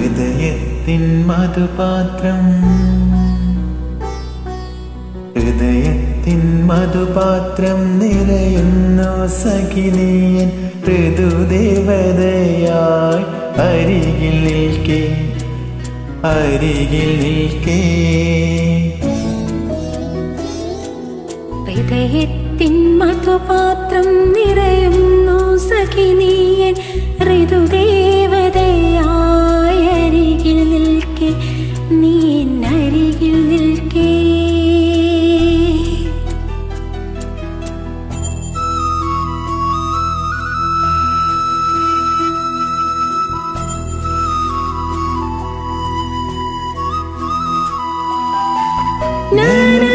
ഹൃദയത്തിൻ മധുപാത്രം. ഹൃദയത്തിൻ മധുപാത്രം നിറയുന്നു സഖിനിയൻ ഋതുദേവതയായി അരികിൽ നിൽക്കേ അരികിൽ നിൽക്കേ. ഹൃദയത്തിൻ മധുപാത്രം നിറയുന്നു അരികിൽ നിൽക്കേ na na